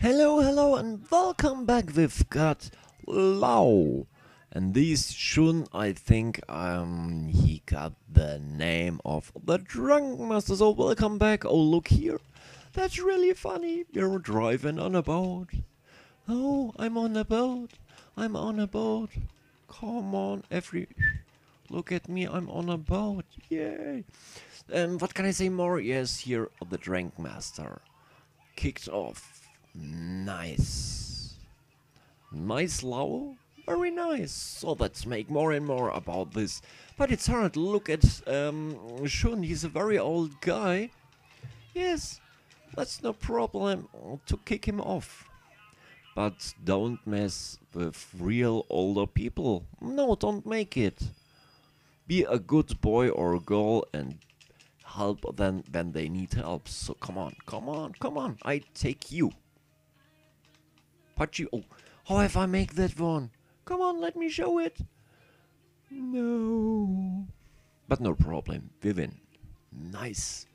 Hello, hello, and welcome back. We've got Lau. And this Shun, I think um, he got the name of the Drunk Master. So welcome back. Oh, look here. That's really funny. You're driving on a boat. Oh, I'm on a boat. I'm on a boat. Come on, every. Look at me, I'm on a boat. Yay. Um, what can I say more? Yes, here the Drink Master. Kicked off. Nice. Nice, Lau. Very nice. So let's make more and more about this. But it's hard. Look at um, Shun. He's a very old guy. Yes, that's no problem to kick him off. But don't mess with real older people. No, don't make it. Be a good boy or girl and help them when they need help. So come on, come on, come on. I take you. You. Oh, how if I make that one? Come on, let me show it. No. But no problem. We win. Nice.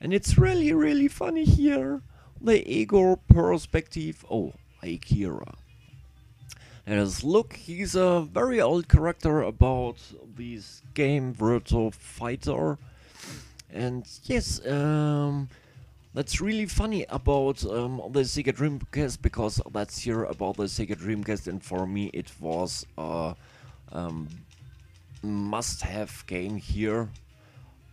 And it's really, really funny here. The ego perspective. Oh, Akira. As look, he's a very old character about this game Virtua Fighter. And yes, um, that's really funny about um, the Sega Dreamcast because that's here about the Sega Dreamcast, and for me it was a um, must-have game here.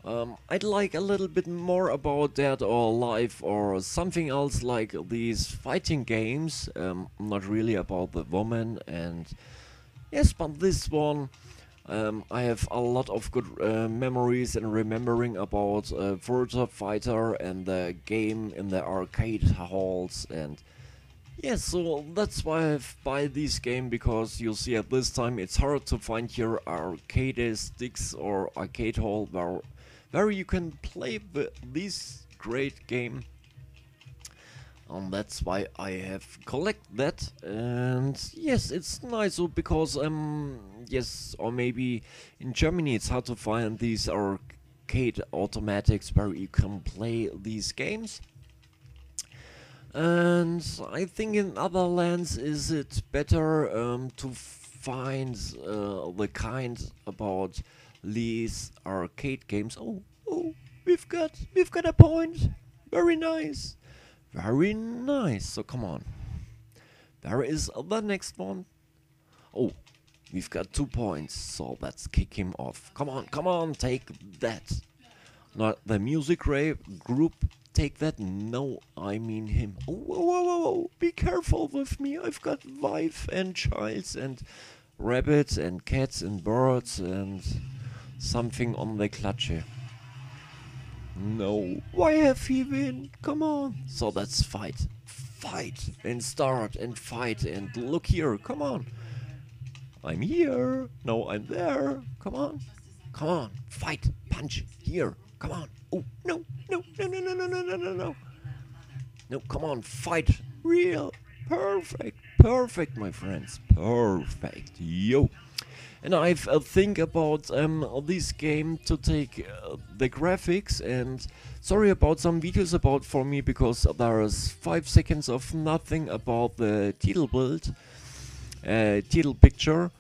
Um, I'd like a little bit more about that or life or something else like these fighting games. Um, not really about the woman and yes, but this one um, I have a lot of good uh, memories and remembering about uh, Virtua Fighter and the game in the arcade halls and yeah, so that's why I've buy this game because you see at this time it's hard to find here arcade sticks or arcade hall where where you can play the, this great game and that's why I have collect that. And yes it's nice so because um yes or maybe in Germany it's hard to find these arcade automatics where you can play these games. And I think in other lands is it better um, to find uh, the kind about these arcade games? Oh oh we've got we've got a point. Very nice very nice. So come on. There is the next one. Oh, we've got two points. So let's kick him off. Come on, come on, take that. Not the music ray group. Take that. No, I mean him. Oh, whoa, whoa, whoa, whoa. Be careful with me. I've got wife and child and rabbits and cats and birds and something on the clutch. No. Why have he win? Come on. So let's fight. Fight and start and fight and look here. Come on. I'm here. No, I'm there. Come on. Come on. Fight. Punch. Here. Come on. Oh, no. No, no, no, no, no, no, no, no, no. No, come on. Fight. Real. Perfect. Perfect, my friends. Perfect. Yo and I've uh, think about um, this game to take uh, the graphics and sorry about some videos about for me because there is 5 seconds of nothing about the title build, uh, title picture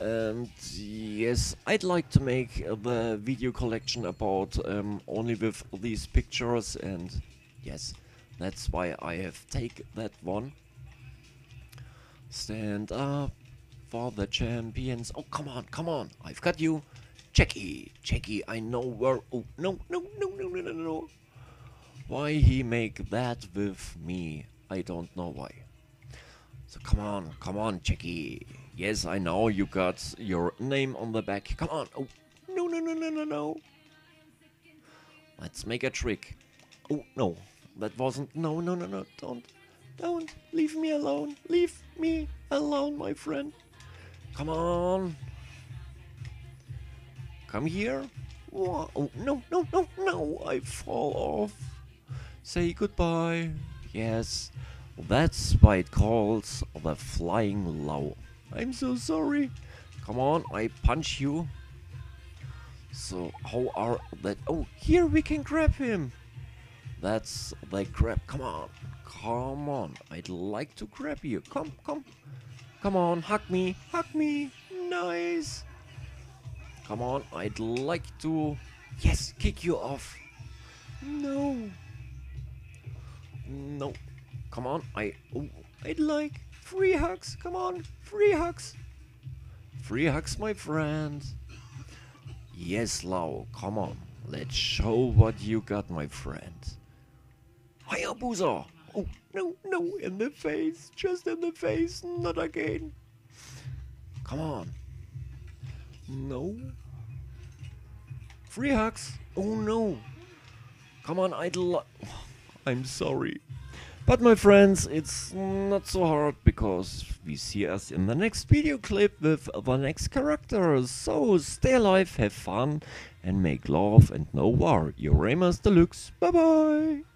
and yes, I'd like to make the video collection about um, only with these pictures and yes, that's why I have take that one. Stand up for the champions. Oh, come on, come on. I've got you. Jackie, Jackie, I know where... Oh, no, no, no, no, no, no, no. Why he make that with me? I don't know why. So come on, come on, Jackie. Yes, I know you got your name on the back. Come on. Oh, no, no, no, no, no, no. Let's make a trick. Oh, no. That wasn't... No, no, no, no. Don't. Don't. Leave me alone. Leave me alone, my friend. Come on. Come here. Oh, no, no, no, no. I fall off. Say goodbye. Yes. That's why it calls the flying low. I'm so sorry. Come on, I punch you. So, how are that? Oh, here we can grab him. That's the grab. Come on. come on. I'd like to grab you. Come, come. Come on, hug me, hug me. Nice. Come on, I'd like to. Yes, kick you off. No. No. Come on, I. Oh, I'd like free hugs. Come on, free hugs. Free hugs, my friend. Yes, Lau, come on. Let's show what you got, my friend. Hayabusa! Oh, no, no, in the face. Just in the face, not again. Come on. No. Free hugs. Oh, no. Come on, I'd I'm sorry. But my friends, it's not so hard because we see us in the next video clip with the next characters. So stay alive, have fun, and make love and no war. Your Raimers Deluxe. Bye bye.